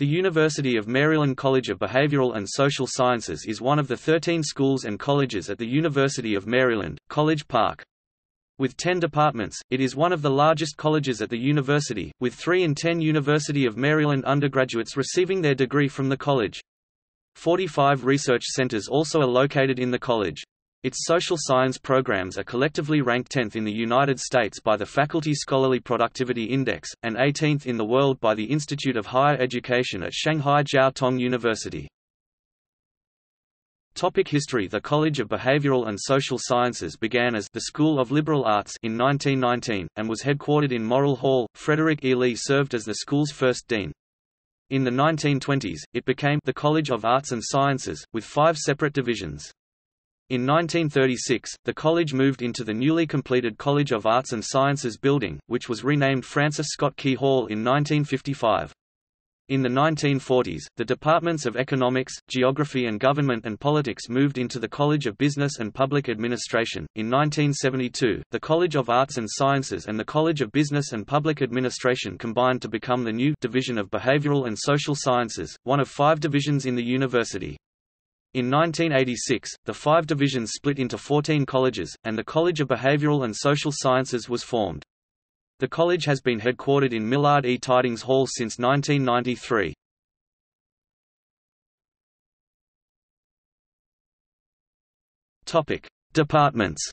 The University of Maryland College of Behavioral and Social Sciences is one of the 13 schools and colleges at the University of Maryland, College Park. With 10 departments, it is one of the largest colleges at the university, with 3 in 10 University of Maryland undergraduates receiving their degree from the college. 45 research centers also are located in the college. Its social science programs are collectively ranked 10th in the United States by the Faculty Scholarly Productivity Index, and 18th in the world by the Institute of Higher Education at Shanghai Jiao Tong University. Topic History The College of Behavioral and Social Sciences began as the School of Liberal Arts in 1919, and was headquartered in Morrill Hall. Frederick E. Lee served as the school's first dean. In the 1920s, it became the College of Arts and Sciences, with five separate divisions. In 1936, the college moved into the newly completed College of Arts and Sciences building, which was renamed Francis Scott Key Hall in 1955. In the 1940s, the departments of economics, geography and government and politics moved into the College of Business and Public Administration. In 1972, the College of Arts and Sciences and the College of Business and Public Administration combined to become the new Division of Behavioral and Social Sciences, one of five divisions in the university. In 1986, the five divisions split into 14 colleges, and the College of Behavioral and Social Sciences was formed. The college has been headquartered in Millard E. Tydings Hall since 1993. Topic: Departments.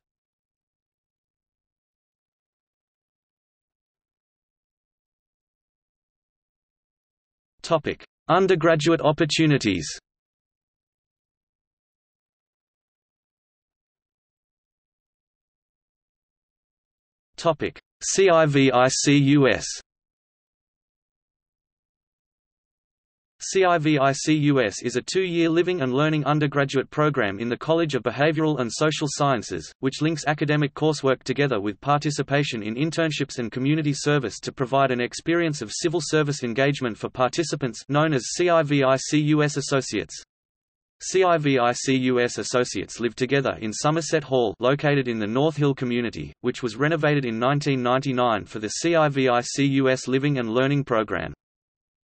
Topic: Undergraduate opportunities. Topic: CIVICUS CIVICUS is a two-year living and learning undergraduate program in the College of Behavioral and Social Sciences, which links academic coursework together with participation in internships and community service to provide an experience of civil service engagement for participants known as CIVICUS Associates. CIVICUS associates live together in Somerset Hall located in the North Hill community, which was renovated in 1999 for the CIVICUS Living and Learning Program.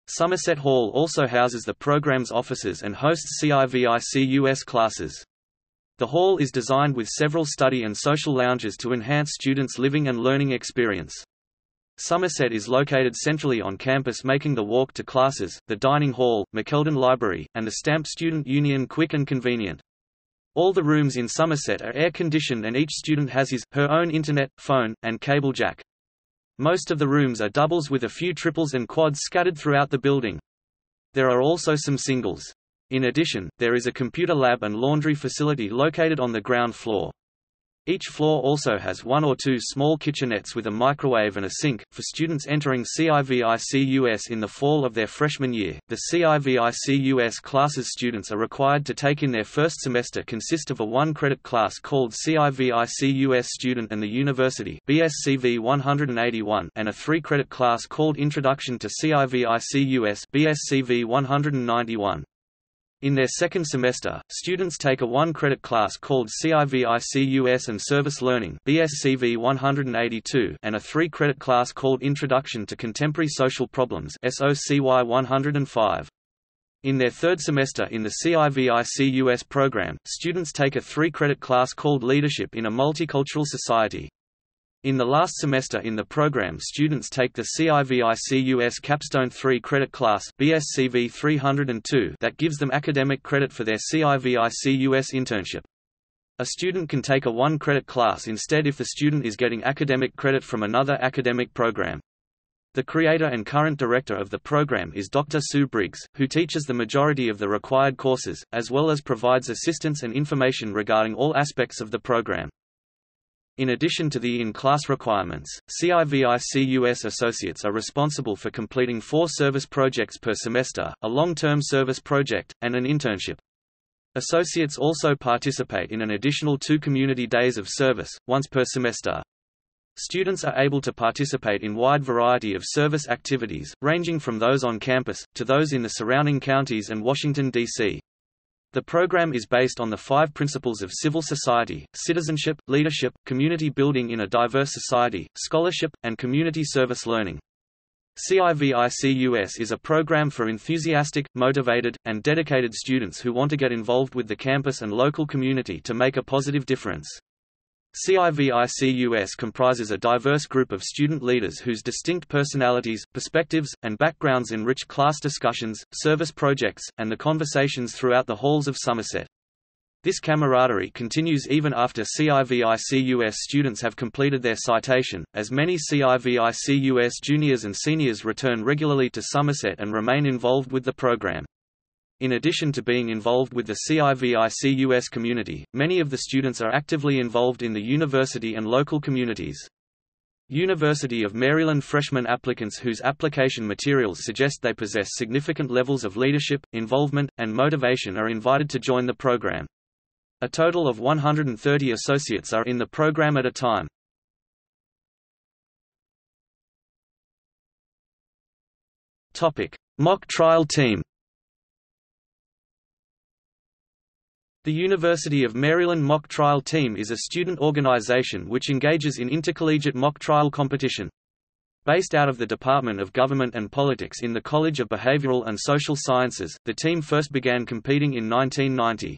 Somerset Hall also houses the program's offices and hosts CIVICUS classes. The hall is designed with several study and social lounges to enhance students' living and learning experience. Somerset is located centrally on campus making the walk to classes, the dining hall, McKeldin Library, and the Stamp Student Union quick and convenient. All the rooms in Somerset are air-conditioned and each student has his, her own internet, phone, and cable jack. Most of the rooms are doubles with a few triples and quads scattered throughout the building. There are also some singles. In addition, there is a computer lab and laundry facility located on the ground floor. Each floor also has one or two small kitchenettes with a microwave and a sink. For students entering CIVICUS in the fall of their freshman year, the CIVICUS classes students are required to take in their first semester consist of a one-credit class called CIVICUS Student and the University BSCV 181 and a three-credit class called Introduction to CIVICUS BSCV 191. In their second semester, students take a one-credit class called CIVICUS and Service Learning BSCV 182 and a three-credit class called Introduction to Contemporary Social Problems SOCY 105. In their third semester in the CIVICUS program, students take a three-credit class called Leadership in a Multicultural Society. In the last semester in the program students take the CIVICUS Capstone 3 credit class BSCV 302 that gives them academic credit for their CIVICUS internship. A student can take a one-credit class instead if the student is getting academic credit from another academic program. The creator and current director of the program is Dr. Sue Briggs, who teaches the majority of the required courses, as well as provides assistance and information regarding all aspects of the program. In addition to the in-class requirements, CIVICUS associates are responsible for completing four service projects per semester, a long-term service project, and an internship. Associates also participate in an additional two community days of service, once per semester. Students are able to participate in wide variety of service activities, ranging from those on campus, to those in the surrounding counties and Washington, D.C. The program is based on the five principles of civil society, citizenship, leadership, community building in a diverse society, scholarship, and community service learning. CIVICUS is a program for enthusiastic, motivated, and dedicated students who want to get involved with the campus and local community to make a positive difference. CIVICUS comprises a diverse group of student leaders whose distinct personalities, perspectives, and backgrounds enrich class discussions, service projects, and the conversations throughout the halls of Somerset. This camaraderie continues even after CIVICUS students have completed their citation, as many CIVICUS juniors and seniors return regularly to Somerset and remain involved with the program. In addition to being involved with the CIVICUS community, many of the students are actively involved in the university and local communities. University of Maryland freshman applicants whose application materials suggest they possess significant levels of leadership, involvement, and motivation are invited to join the program. A total of 130 associates are in the program at a time. Topic: Mock trial team. The University of Maryland Mock Trial Team is a student organization which engages in intercollegiate mock trial competition. Based out of the Department of Government and Politics in the College of Behavioral and Social Sciences, the team first began competing in 1990.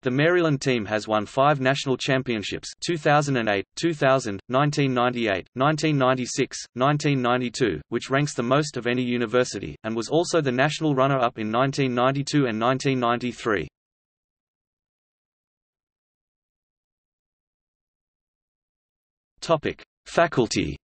The Maryland team has won five national championships 2008, 2000, 1998, 1996, 1992, which ranks the most of any university, and was also the national runner-up in 1992 and 1993. Faculty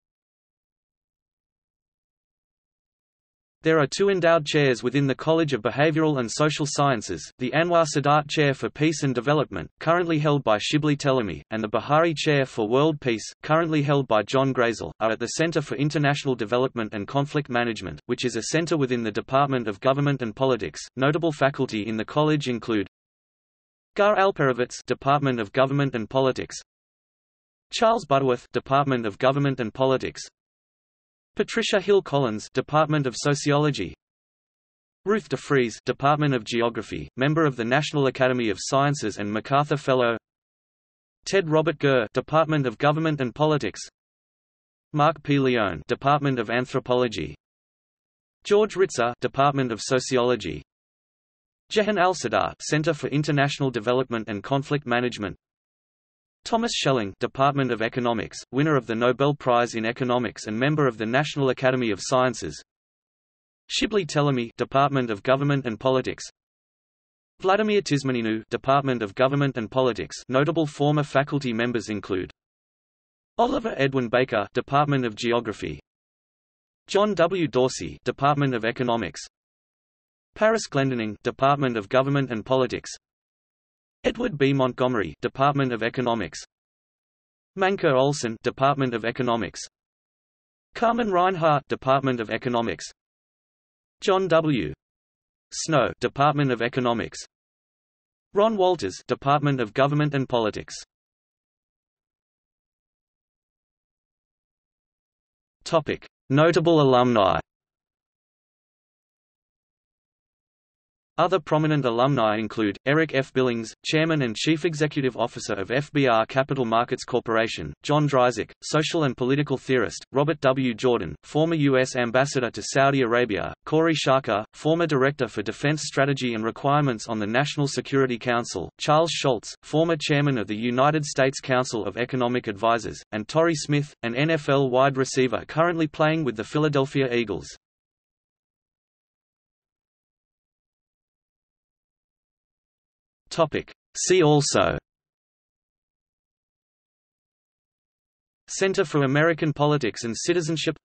There are two endowed chairs within the College of Behavioral and Social Sciences, the Anwar Sadat Chair for Peace and Development, currently held by Shibley Telhami, and the Bahari Chair for World Peace, currently held by John Grayzel, are at the Center for International Development and Conflict Management, which is a center within the Department of Government and Politics. Notable faculty in the college include Gar Alperovitz Department of Government and Politics, Charles Butterworth Department of Government and Politics, Patricia Hill Collins Department of Sociology. Ruth DeFries Department of Geography, member of the National Academy of Sciences and MacArthur Fellow. Ted Robert Gurr Department of Government and Politics. Mark P. Leone Department of Anthropology. George Ritzer Department of Sociology. Jehan Al-Sadar Center for International Development and Conflict Management Thomas Schelling Department of Economics, winner of the Nobel Prize in Economics and member of the National Academy of Sciences. Shibley Telhami Department of Government and Politics. Vladimir Tismăneanu Department of Government and Politics. Notable former faculty members include Oliver Edwin Baker Department of Geography. John W. Dorsey Department of Economics. Parris Glendening Department of Government and Politics Edward B. Montgomery Department of Economics. Mancur Olson Department of Economics. Carmen Reinhart Department of Economics. John W. Snow Department of Economics. Ron Walters Department of Government and Politics. Topic. Notable alumni Other prominent alumni include, Eric F. Billings, Chairman and Chief Executive Officer of FBR Capital Markets Corporation, John Dryzek, social and political theorist, Robert W. Jordan, former U.S. Ambassador to Saudi Arabia, Kori Schake, former Director for Defense Strategy and Requirements on the National Security Council, Charles Schultze, former Chairman of the United States Council of Economic Advisers, and Torrey Smith, an NFL wide receiver currently playing with the Philadelphia Eagles. Topic. See also Center for American Politics and Citizenship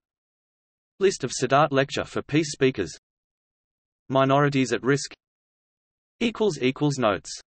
List of Sadat Lecture for Peace Speakers Minorities at Risk Notes